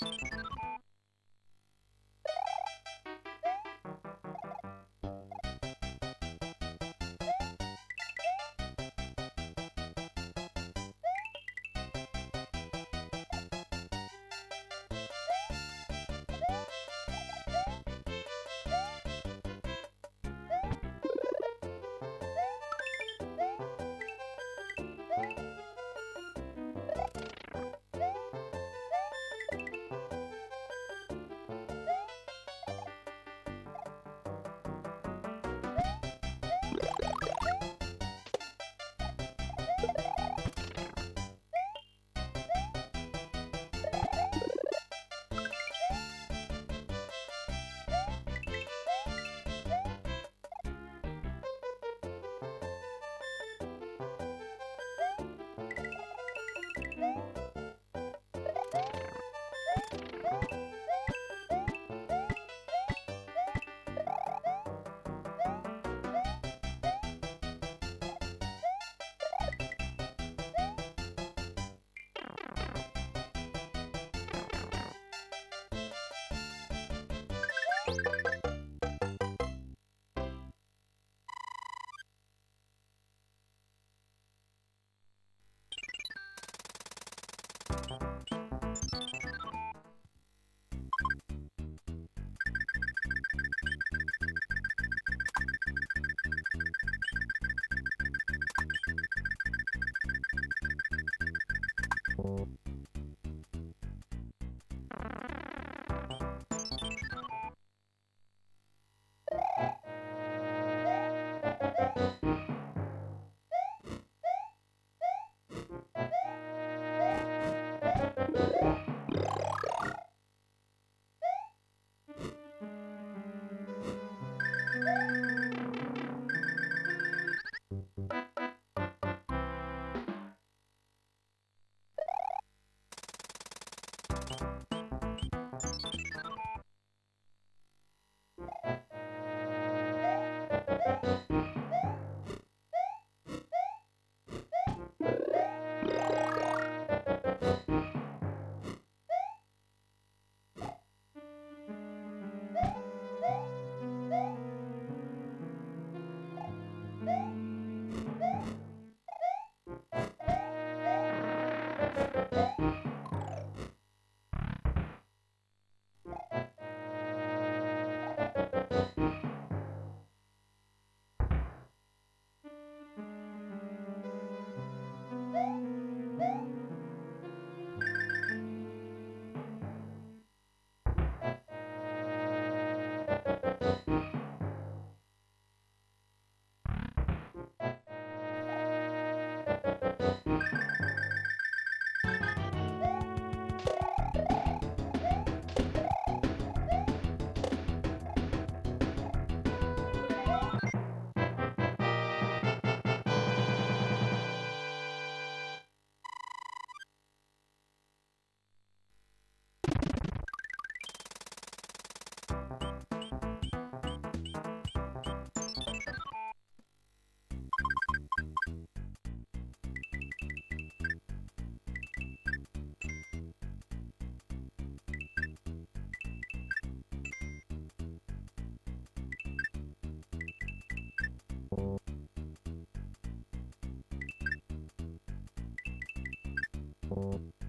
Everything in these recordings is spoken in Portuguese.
Thank Thank you.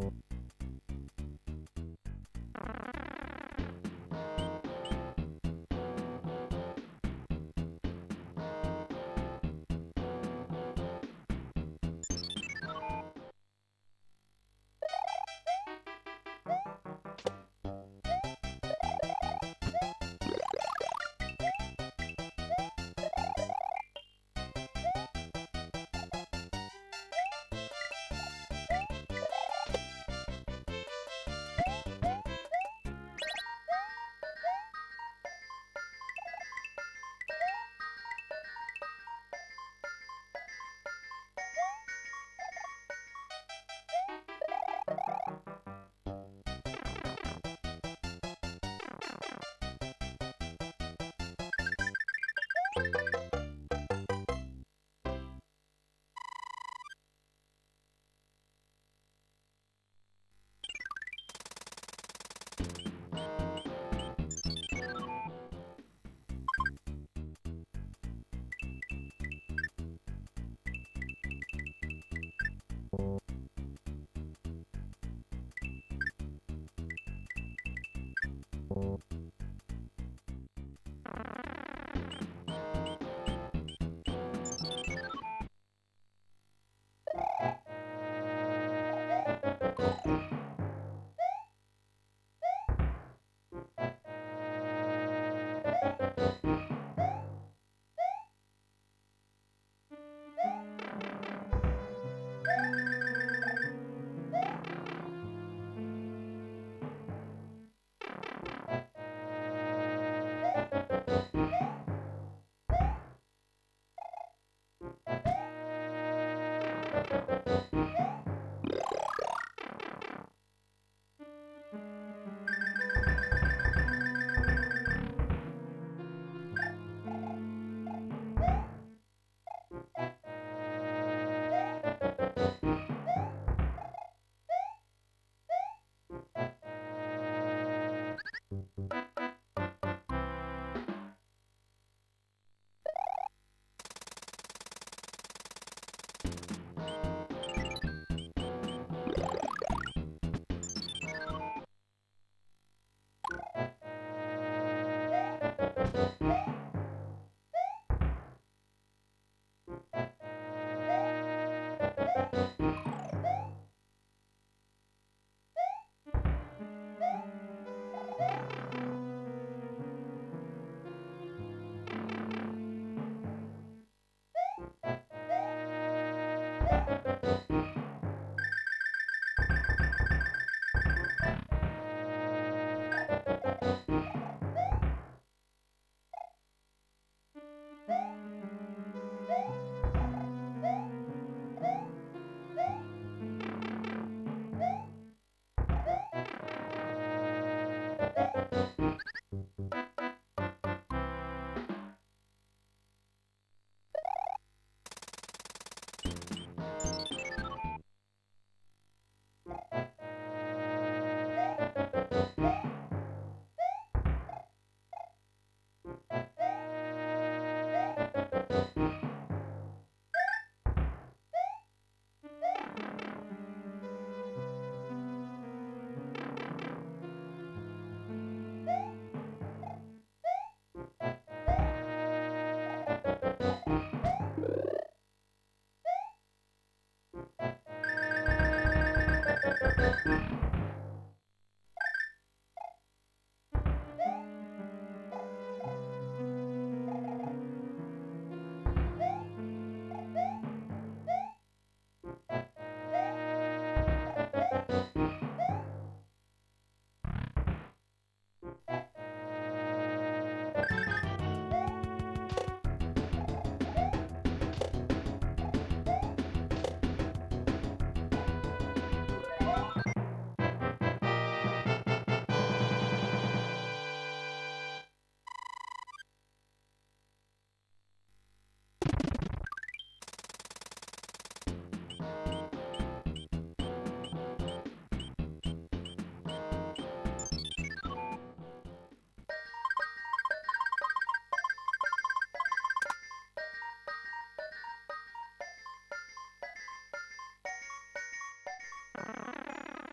Thank you.